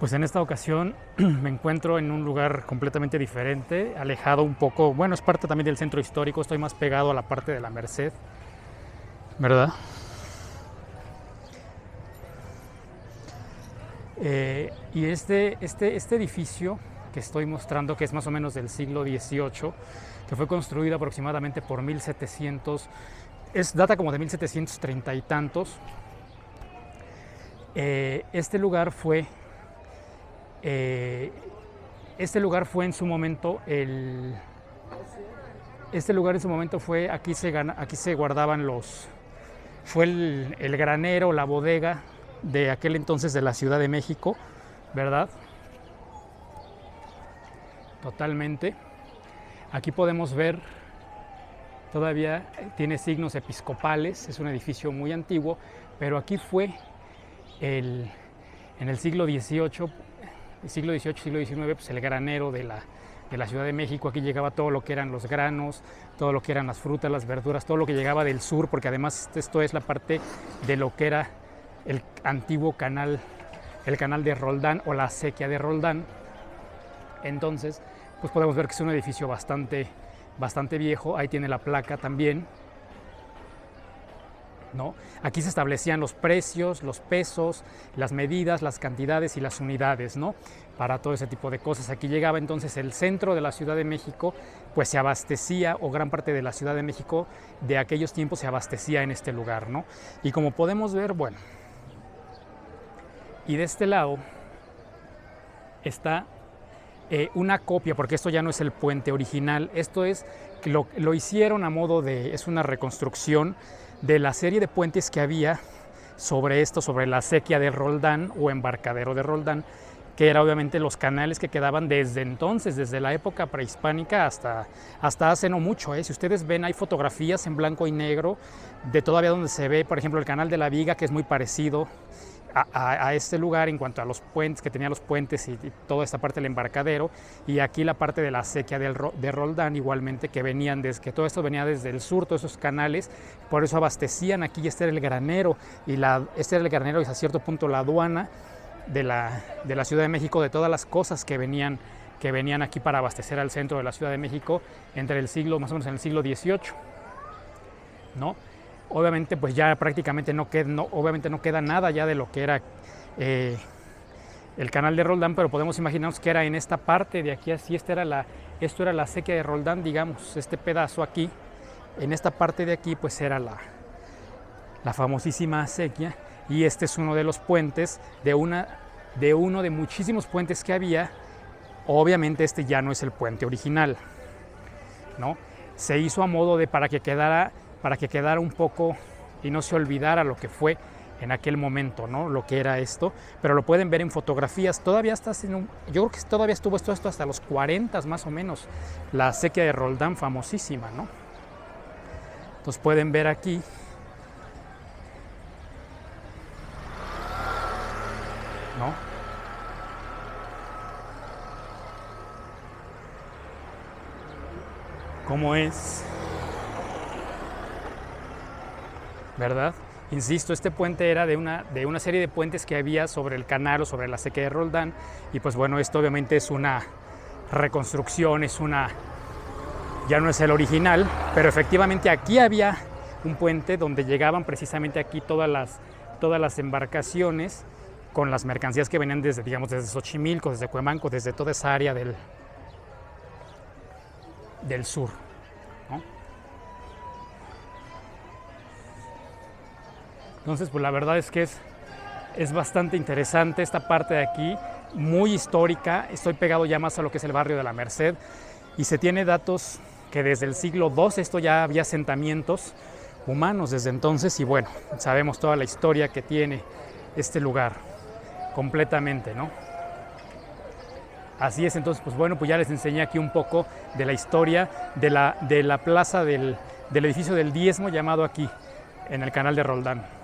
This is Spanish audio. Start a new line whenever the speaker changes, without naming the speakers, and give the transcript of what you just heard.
Pues en esta ocasión me encuentro en un lugar completamente diferente, alejado un poco, bueno, es parte también del centro histórico, estoy más pegado a la parte de la Merced, ¿verdad? Eh, y este, este, este edificio que estoy mostrando, que es más o menos del siglo XVIII, que fue construido aproximadamente por 1700, es data como de 1730 y tantos. Eh, este lugar fue eh, este lugar fue en su momento el. Este lugar en su momento fue. Aquí se, aquí se guardaban los. Fue el, el granero, la bodega de aquel entonces de la Ciudad de México, ¿verdad? Totalmente. Aquí podemos ver, todavía tiene signos episcopales, es un edificio muy antiguo, pero aquí fue el, en el siglo XVIII siglo XVIII, siglo XIX, pues el granero de la, de la Ciudad de México. Aquí llegaba todo lo que eran los granos, todo lo que eran las frutas, las verduras, todo lo que llegaba del sur, porque además esto es la parte de lo que era el antiguo canal, el canal de Roldán o la acequia de Roldán. Entonces, pues podemos ver que es un edificio bastante, bastante viejo. Ahí tiene la placa también. Aquí se establecían los precios, los pesos, las medidas, las cantidades y las unidades, ¿no? Para todo ese tipo de cosas. Aquí llegaba entonces el centro de la Ciudad de México, pues se abastecía, o gran parte de la Ciudad de México de aquellos tiempos se abastecía en este lugar, ¿no? Y como podemos ver, bueno, y de este lado está eh, una copia, porque esto ya no es el puente original, esto es, lo, lo hicieron a modo de, es una reconstrucción de la serie de puentes que había sobre esto, sobre la sequía de Roldán o embarcadero de Roldán, que era obviamente los canales que quedaban desde entonces, desde la época prehispánica hasta, hasta hace no mucho. ¿eh? Si ustedes ven, hay fotografías en blanco y negro de todavía donde se ve, por ejemplo, el canal de la Viga, que es muy parecido a, este lugar en cuanto a los puentes, que tenía los puentes y, toda esta parte del embarcadero, y aquí la parte de la sequía de Roldán igualmente, que venían desde, que todo esto venía desde el sur, todos esos canales, por eso abastecían aquí, este era el granero, y la, este era el granero y a cierto punto la aduana de la, de la Ciudad de México, de todas las cosas que venían que venían aquí para abastecer al centro de la Ciudad de México entre el siglo, más o menos en el siglo XVIII. ¿no? Obviamente pues ya prácticamente no queda, obviamente no queda nada ya de lo que era eh, el canal de Roldán, pero podemos imaginarnos que era en esta parte de aquí así, era la, esto era la sequía de Roldán, digamos, este pedazo aquí, en esta parte de aquí pues era la, la famosísima sequía y este es uno de los puentes de, una, de uno de muchísimos puentes que había, obviamente este ya no es el puente original, ¿no? Se hizo a modo de para que quedara para que quedara un poco y no se olvidara lo que fue en aquel momento, ¿no? Lo que era esto, pero lo pueden ver en fotografías. Todavía está haciendo, yo creo que todavía estuvo esto, esto hasta los 40 más o menos, la sequía de Roldán famosísima, ¿no? Entonces pueden ver aquí. ¿No? ¿Cómo es? ¿Verdad? Insisto, este puente era de una, de una serie de puentes que había sobre el canal o sobre la sequía de Roldán y pues bueno, esto obviamente es una reconstrucción, es una... ya no es el original, pero efectivamente aquí había un puente donde llegaban precisamente aquí todas las, todas las embarcaciones con las mercancías que venían desde, digamos, desde Xochimilco, desde Cuemanco, desde toda esa área del, del sur. Entonces, pues la verdad es que es, es bastante interesante esta parte de aquí, muy histórica. Estoy pegado ya más a lo que es el barrio de la Merced y se tiene datos que desde el siglo II esto ya había asentamientos humanos desde entonces y bueno, sabemos toda la historia que tiene este lugar completamente, ¿no? Así es, entonces, pues bueno, pues ya les enseñé aquí un poco de la historia de la, de la plaza del, del edificio del diezmo llamado aquí, en el canal de Roldán.